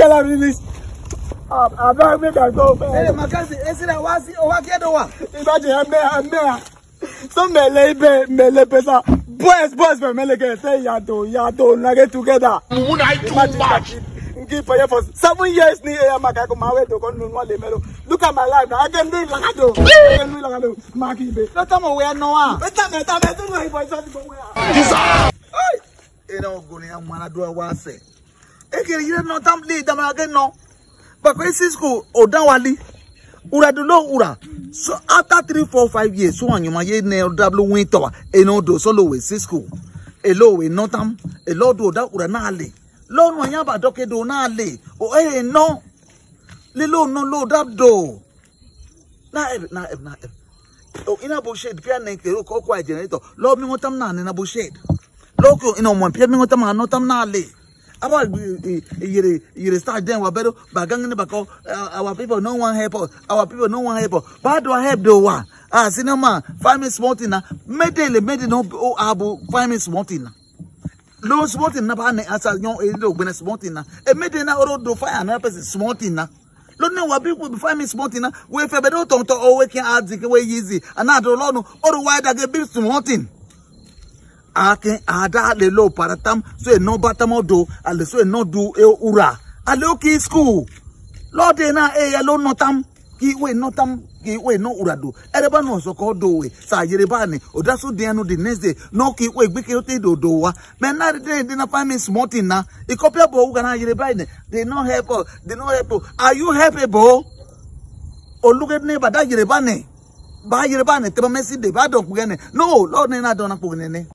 get out of this. I better make I go. Hey, Mackenzie, is it a wasi or oh, what get over? Imagine I'm there, I'm there. So mele be mele pesa. Boys, boys, but mele get say yato yato nage together. Would I too much? Give for for seven years ni eh maka ko mawe to kon nwa le melo. Look at my life now. I can do it like I do. I can do it like I do. Maki be. Let them aware no eh, one. Let them let them let them aware. This. Hey, ina ogoni amana kere yire no tam li dama ke no but when sisko odawali ura do lo ura so after three four five years so anyuma ye ne odablo win to eno do so lo we sisko elo we no tam elo do da ura na le lo anya ba doke do na le o e no le lo no lo dab do na e na e na e o ina bo shade pia ne kero ko kwa generator lo mi won tam na ne na bo shade lo ko ina mo pia mi won tam na no tam na le About eh, eh, you you start then we better bagang in the eh, our people no one help us. Our people no one help us. But do I help the one? Ah, cinema, find me small thing. Made it, made it no oh, abu, find me small thing. Low small thing, Napa, and answer young know, when a small thing. A maiden, I wrote the fire and help small thing lónìí wà bí kùbí fáìmì smọ́tìn náà wọ́n fẹ́ bẹ́ẹ̀ ní ó tọ̀ntọ̀ ọ̀wé kí á dìgbẹ́ wọ́n yé zi àná àdúrà lọ́nu ọ̀rọ̀ wáyé dàgẹ́ bí smọ́tìn. ake ada le lo paratam so e no batamo do ale so e no du e ura ale o ki school lo de na e ya lo notam ki we notam ki we no ura do ereba no so ko do we sa yereba ni oda so de no the next day no ki we gbe ke o te do do wa me na de de na find me small thing na e copy bo u gana yereba e ni they no help us they no help us are you helpable oluge ne bada yereba ni ba yereba ni te ba mesi de ba don kugene no lo ne na don na kugene